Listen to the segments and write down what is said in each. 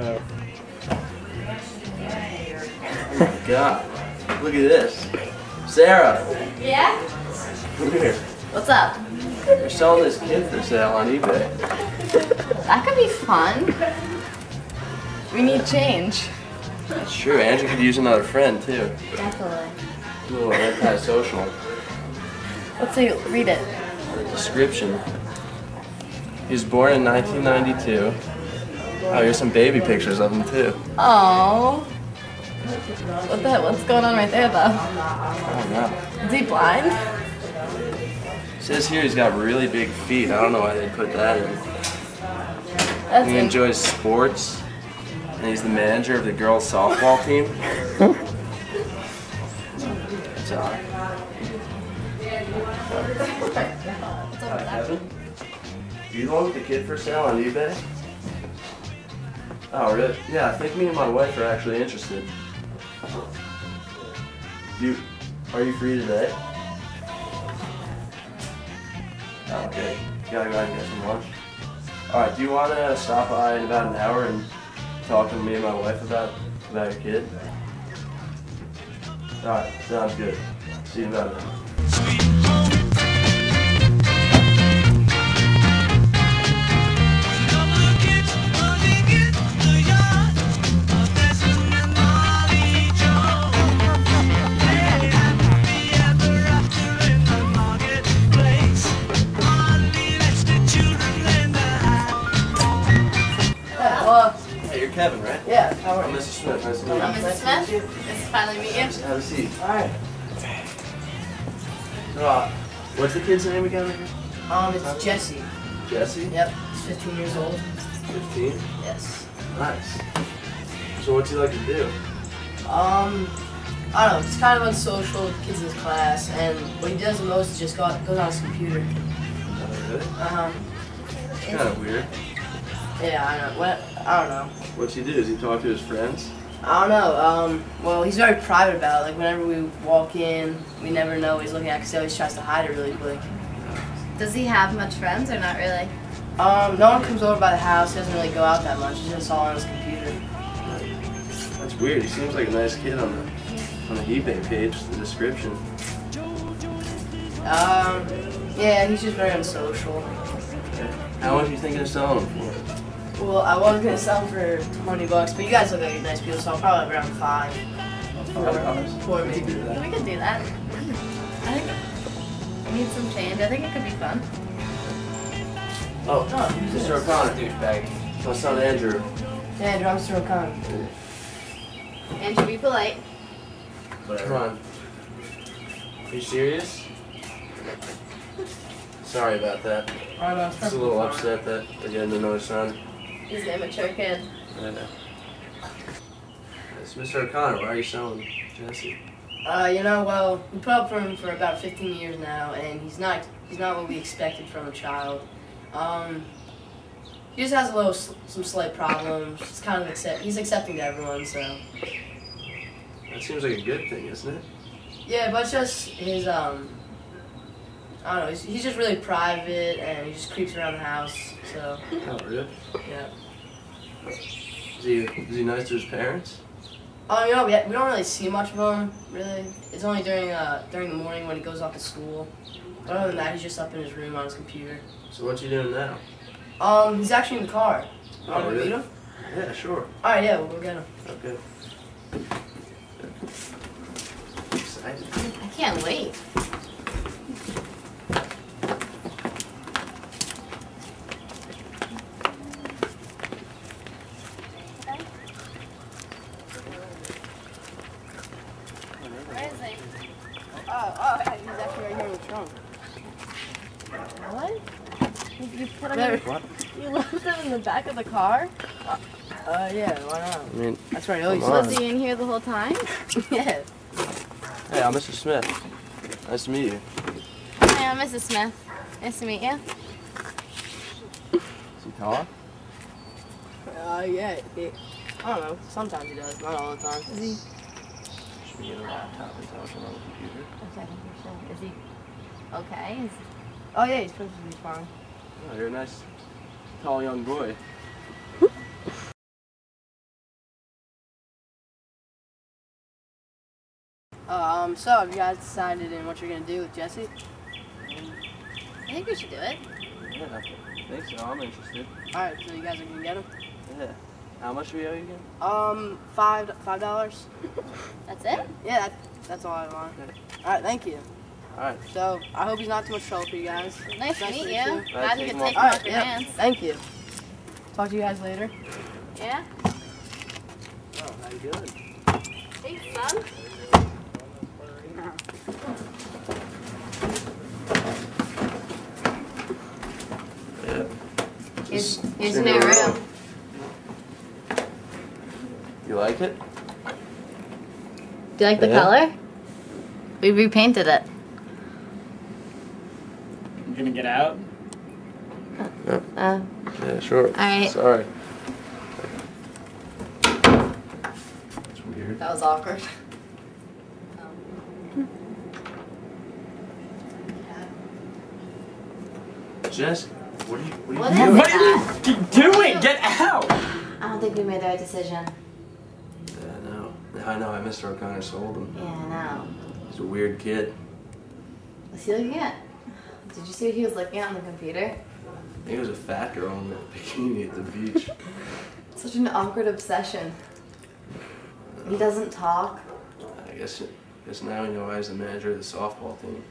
Oh. Oh my god. Look at this. Sarah, Yeah? come here. What's up? They're selling this kid for sale on eBay. That could be fun. We need change. That's true. Andrew could use another friend too. Definitely. A little antisocial. Let's see, read it. The description. He was born in 1992. Oh, here's some baby pictures of him too. Oh. What the what's going on right there though? I don't know. Is he blind? It says here he's got really big feet. I don't know why they put that in. That's He in- enjoys sports, and he's the manager of the girls softball team. So, there? Kevin, you the one the kid for sale on eBay? Oh, really? Yeah, I think me and my wife are actually interested. You, are you free today? Okay. You gotta go out and get some lunch. Alright, do you wanna stop by in about an hour and talk to me and my wife about, about your kid? Alright, sounds good. See you in about an hour. Kevin, right? Yeah, how I'm Mr. Smith. Nice to meet you. I'm Mrs. Smith. Nice to finally meet you. Have a seat. Alright. So, uh, what's the kid's name again? Um, it's Jesse. Jesse? Yep, he's 15 years old. 15. Yes. Nice. So what's he like to do? Um, I don't know, he's kind of unsocial with kids in his class, and what he does the most is just go goes on his computer. Oh, really? Uh-huh. It's kind of weird. Yeah, I know. What? I don't know. What's he do? Does he talk to his friends? I don't know. Um, well, he's very private about it. Like, whenever we walk in, we never know what he's looking at because he always tries to hide it really quick. Does he have much friends or not really? Um, no one comes over by the house. He doesn't really go out that much. He's just all on his computer. That's weird. He seems like a nice kid on the on the eBay page. The description. Um, yeah, he's just very unsocial. How much are you thinking of selling him for? Well, I wasn't gonna sell for 20 bucks, but you guys look like nice people, so I'll probably around five. Five dollars. Four maybe. We could do that. I think we need some change. I think it could be fun. Oh, Oh, Mr. O'Connor, douchebag. My son Andrew. Yeah, Andrew, I'm Mr. O'Connor. And should be polite. Come on. Are you serious? Sorry about that. Just a little upset that we're getting another son. He's an immature kid. I know. It's Mr. O'Connor. Why are you selling Jesse? Uh, you know, well, we put up for him for about 15 years now, and he's not he's not what we expected from a child. Um, he just has a little some slight problems. He's kind of accept he's accepting to everyone, so That seems like a good thing, isn't it? yeah. But it's just his um, I don't know. He's, he's just really private, and he just creeps around the house. So Oh, really? yeah. Is he, is he nice to his parents? Oh, you know, we, we don't really see much of him, really. It's only during uh, during the morning when he goes off to school. But other than that, he's just up in his room on his computer. So what's he doing now? Um, he's actually in the car. Oh, Wanna really? him? Yeah, sure. All right, yeah, we'll go get him. Okay. Excited. I can't wait. Where is he? Oh, oh, he's actually right here in the trunk. What? You, you put him There. in, you left him in the back of the car? Uh, yeah, why not? I mean, That's right. Oh, Come on. Was he in here the whole time? yeah. hey, I'm Mr. Smith. Nice to meet you. Hi, I'm Mrs. Smith. Nice to meet you. Does he talk? Uh, yeah. He, I don't know. Sometimes he does, not all the time. Is he? Should we get a laptop and talk on the computer? Is he okay? Is, Oh yeah, he's supposed to be fine. Oh, you're a nice, tall young boy. um, so have you guys decided in what you're gonna do with Jesse? I think we should do it. Yeah, I think so. I'm interested. All right, so you guys are gonna get him. Yeah. How much do we owe you again? Um, five five dollars. that's it. Yeah, that, that's all I want. All right, thank you. All right. So I hope he's not too much trouble for you guys. Nice to Nice meet to you. meet you. Glad you could him take him All off right, your yeah. hands. Thank you. Talk to you guys later. Yeah? Oh, how you doing? Thanks, son. Yeah. Here's, Just here's it new around. room. You like it? Do you like the Yeah. color? We repainted it. You gonna get out? Uh, Yeah, sure. All right. Sorry. That's weird. that was awkward. Jess, what are you? What are What you is doing? What are you doing? Get out! I don't think we made the right decision. Yeah, I know. Yeah, I know. I Mr. O'Connor sold him. Yeah, I know. He's a weird kid. What's he you at? Did you see what he was looking at on the computer? I think it was a fat girl in a bikini at the beach. Such an awkward obsession. He doesn't talk. I guess. guess now we know why he's the manager of the softball team.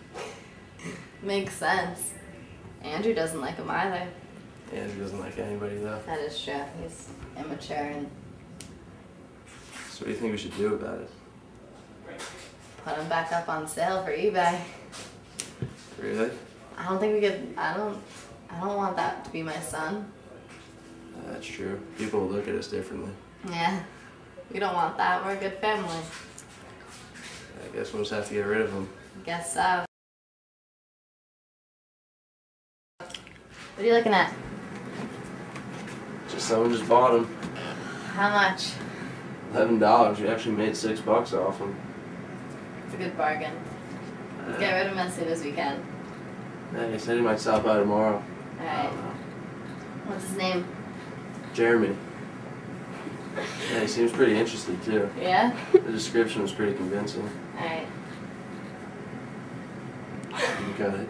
Makes sense. Andrew doesn't like him either. Andrew doesn't like anybody though. That is true. He's immature and So what do you think we should do about it? put him back up on sale for eBay. Really? I don't think we could. I don't. I don't want that to be my son. Uh, that's true. People look at us differently. Yeah. We don't want that. We're a good family. I guess we'll just have to get rid of him. Guess so. What are you looking at? Just someone just bought him. How much? Eleven dollars. You actually made six bucks off him. It's a good bargain. Let's get rid of him as soon as we can. Yeah, he said he might stop by tomorrow. Alright. What's his name? Jeremy. Yeah, he seems pretty interested too. Yeah? The description was pretty convincing. Alright. You got it.